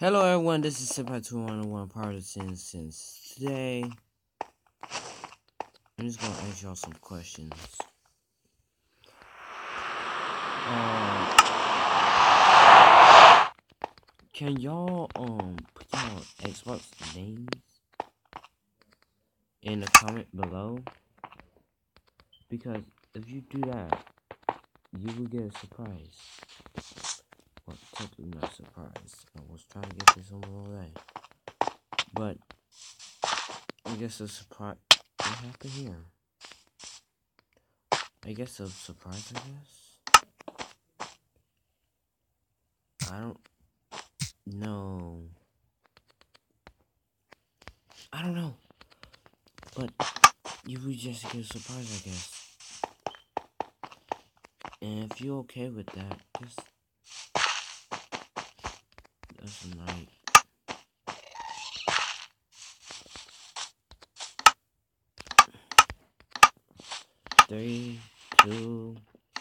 Hello everyone, this is Senpai 201 part of Sin Since today I'm just gonna ask y'all some questions. Um, can y'all um put y'all Xbox names in the comment below? Because if you do that, you will get a surprise. Technically not surprised. I was trying to get this on all day. But, I guess a surprise. What happened here? I guess a surprise, I guess? I don't know. I don't know. But, you would just get a surprise, I guess. And if you're okay with that, just night. Three, two,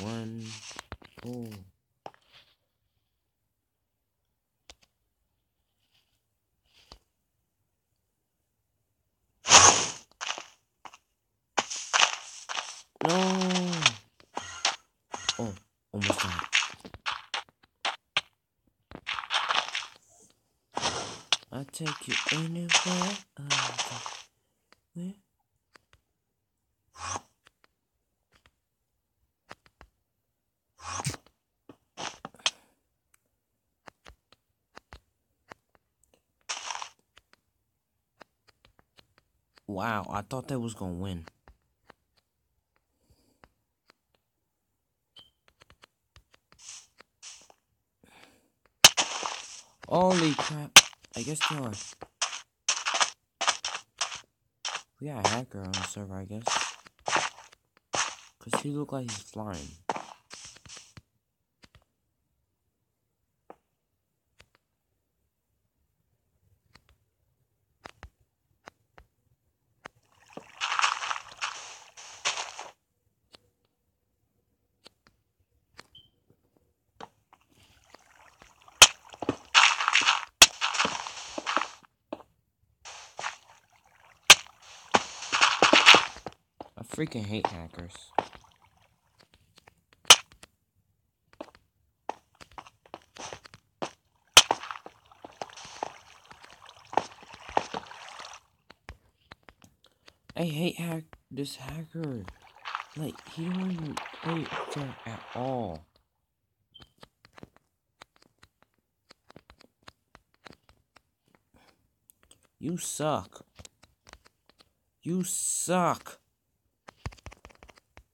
one, four. No. Oh, almost died. I'll take you anywhere. Uh? Wow, I thought that was gonna win. Holy crap. Guess. We got a hacker on the server, I guess. Cause he look like he's flying. I freaking hate hackers. I hate hack this hacker. Like he don't even play fair at all. You suck. You suck.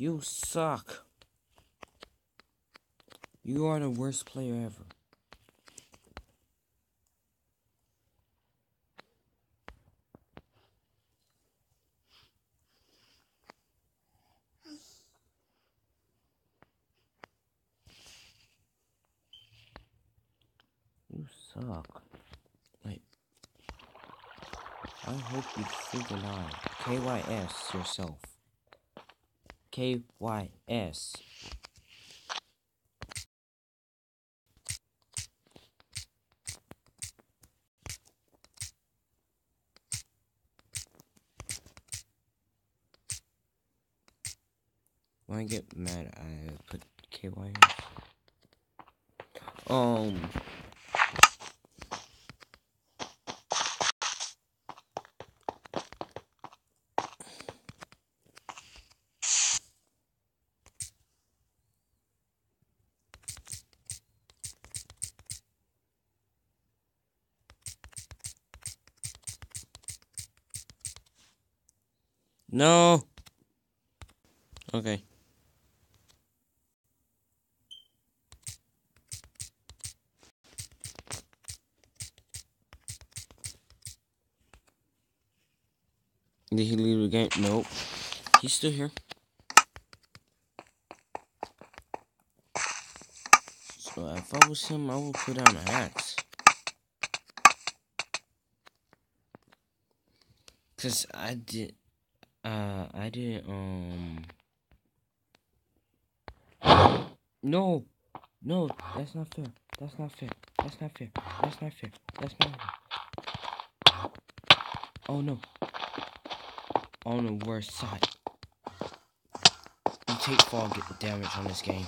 You suck. You are the worst player ever. You suck. Like, I hope you figure out KYS yourself. KYS. When I get mad, I put KYS. Um. No. Okay. Did he leave the game? Nope. He's still here. So if I was him, I would put down an axe. Cause I did, uh, I didn't, um, no, No, that's not fair. That's not fair. That's not fair. That's not fair. That's not fair. Oh no. On the worst side. You take fall get the damage on this game.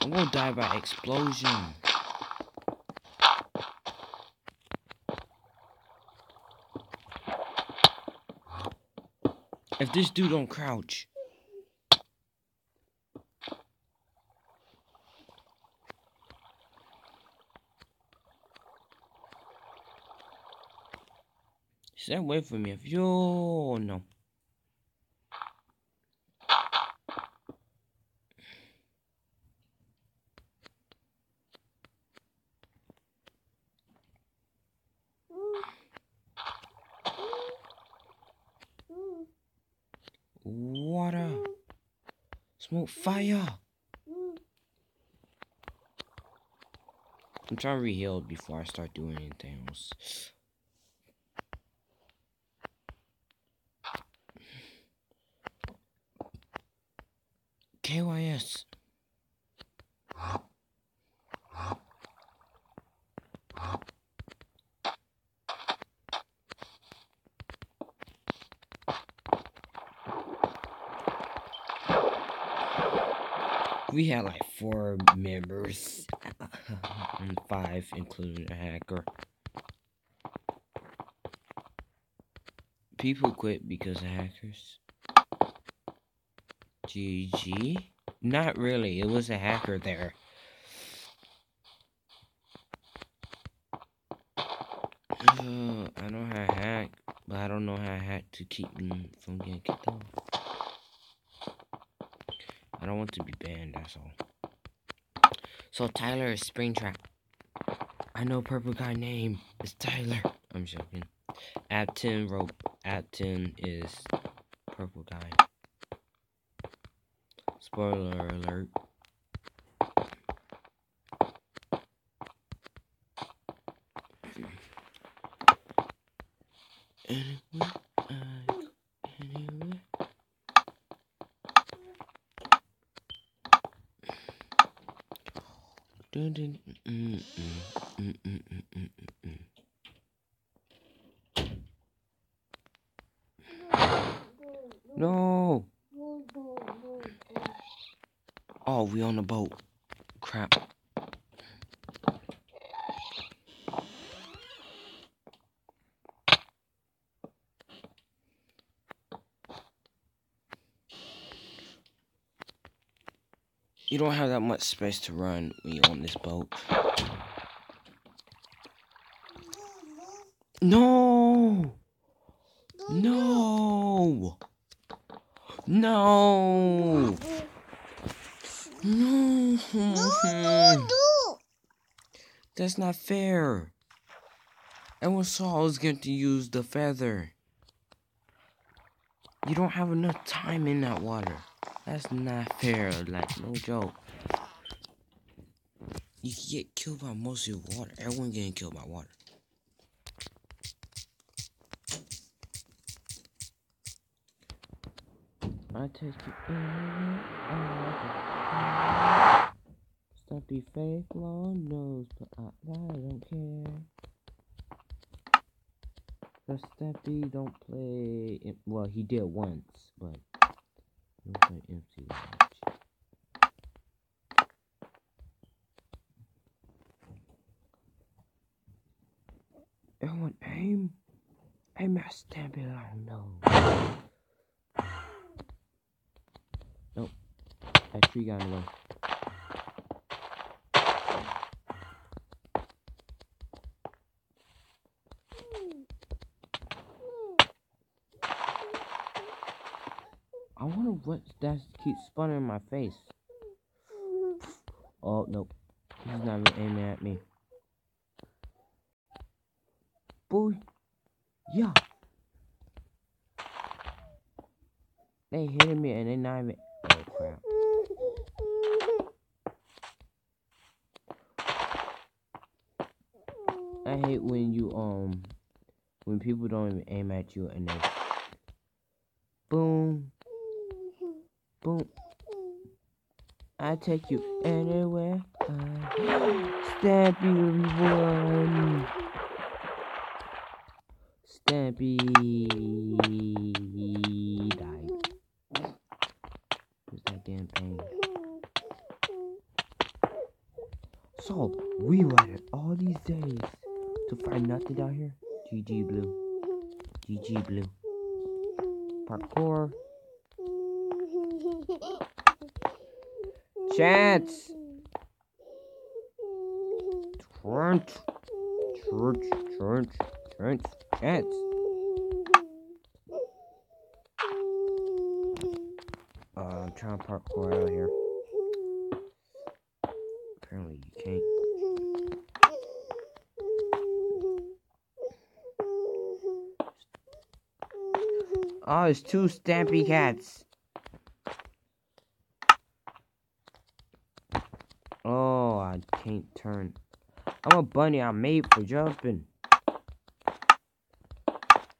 I'm gonna die by explosion. If this dude don't crouch. Stay away from me if you no. Water. Smoke fire. I'm trying to reheal before I start doing anything else. KYS. We had like four members, and five, including a hacker. People quit because of hackers. GG? Not really, it was a hacker there. Uh, I know how to hack, but I don't know how to hack to keep them from getting kicked off. I don't want to be banned, that's all. So Tyler is Springtrap. I know purple guy name. It's Tyler. I'm joking. Afton wrote Afton is purple guy. Spoiler alert I, anyway. Dun, dun, mm, mm, mm. No. Oh, we on the boat. Crap. You don't have that much space to run when you're on this boat. No! No! No! No! That's not fair. Everyone saw I was going to use the feather. You don't have enough time in that water. That's not fair, like, no joke. You can get killed by most of your water. Everyone getting killed by water. I take you in. Stop be fake, Lord knows, but I, I don't care. Steppy don't play. Well, he did once, but what I empty that? Everyone aim. I must stab it on no. Nope. That tree got in the way. I wonder what that keeps spawning in my face. Oh nope, he's not even aiming at me. Boy, yeah. They hitting me and they not even. Oh crap. I hate when you um when people don't even aim at you and they Boom. Boom. I take you anywhere. Stampy one. Stampy died. Who's that damn pain? So we waited all these days to find nothing down here. GG blue. GG blue. Parkour. Chance. Trent. Church. Church. Church. Chance. Uh, I'm trying to parkour out here. Apparently you can't. Oh, it's two Stampy cats. Oh, I can't turn. I'm a bunny. I'm made for jumping.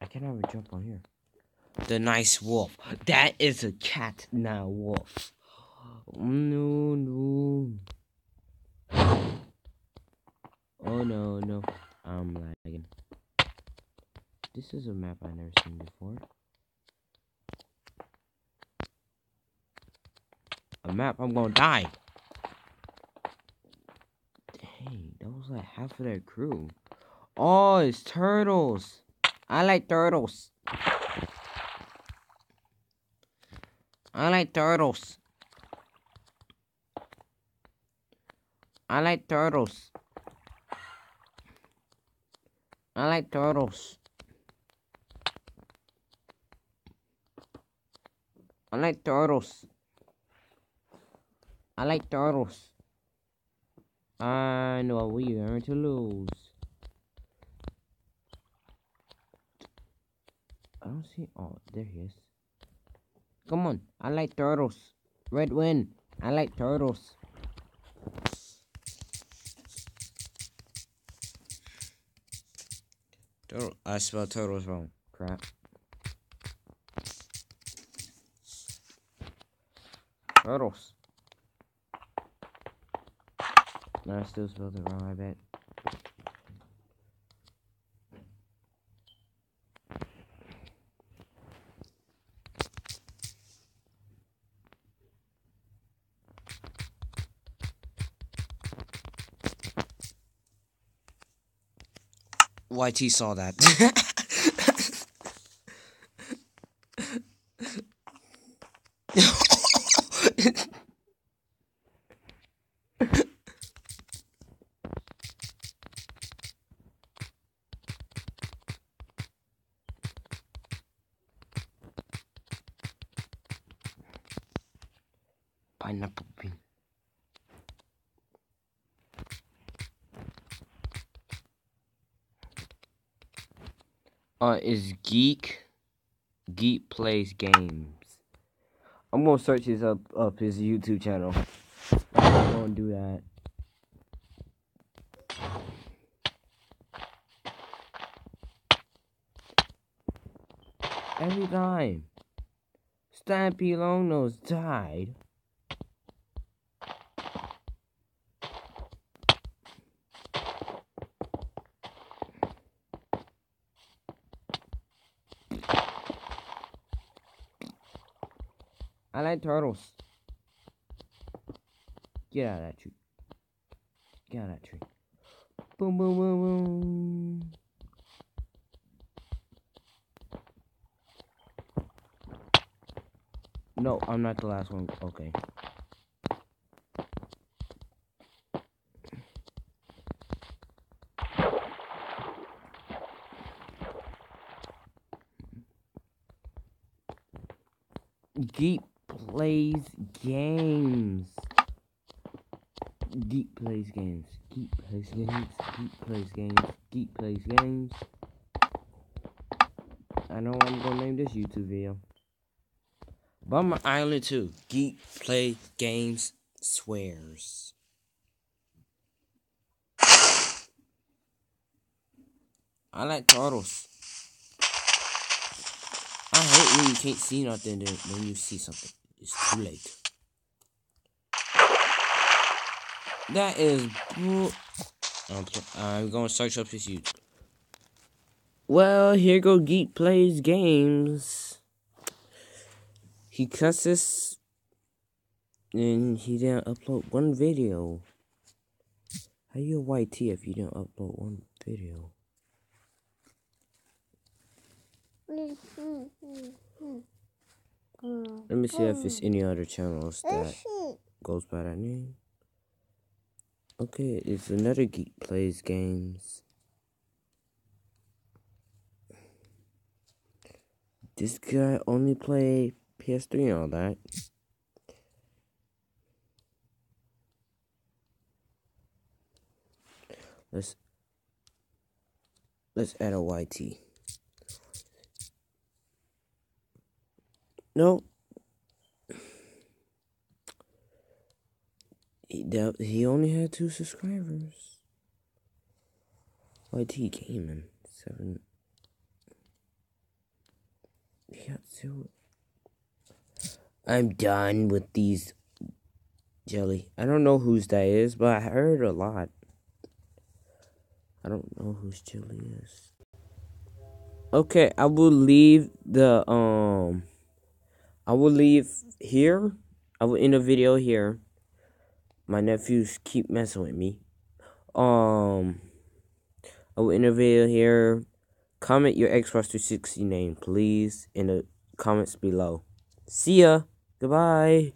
I can't ever jump on here. The nice wolf. That is a cat, not a wolf. Oh, no, no. Oh, no, no. I'm lagging. This is a map I've never seen before. A map, I'm gonna die. Like half of their crew. Oh, it's turtles. I like turtles. I like turtles. I like turtles. I like turtles. I like turtles. I like turtles. I know we are to lose. I don't see. Oh, there he is. Come on. I like turtles. Red win. I like turtles. Turtle. I spelled turtles wrong. Crap. Turtles. No, I still spelled it wrong, I bet. YT saw that. Pineapple. Uh, is Geek Geek plays games. I'm gonna search his up up his YouTube channel. I'm gonna do that. Every time Stampy Longnose died. Turtles. Get out of that tree. Get out of that tree. Boom, boom, boom, boom. No, I'm not the last one. Okay. Geek plays games. Geek plays games. Geek plays games. Geek plays games. Geek plays games. I know I'm gonna name this YouTube video. Bummer Island 2. Geek play games swears. I like turtles. I hate when you can't see nothing, when you see something, it's too late. That is. I'm, going to search up his YouTube. Well, here go Geek Plays Games. He cusses and he didn't upload one video. How you a YT if you didn't upload one video? Mm, mm, mm, Mm. Let me see if it's mm. any other channels that goes by that name. Okay, it's another geek plays games. This guy only play PS3 and all that. Let's let's add a YT. No. He, he only had two subscribers. YT Gaming. Seven. He got two. I'm done with these jelly. I don't know whose that is, but I heard a lot. I don't know whose jelly is. Okay, I will leave the um I will leave here. I will end the video here. My nephews keep messing with me. Um, I will end the video here. Comment your Xbox 360 name, please, in the comments below. See ya. Goodbye.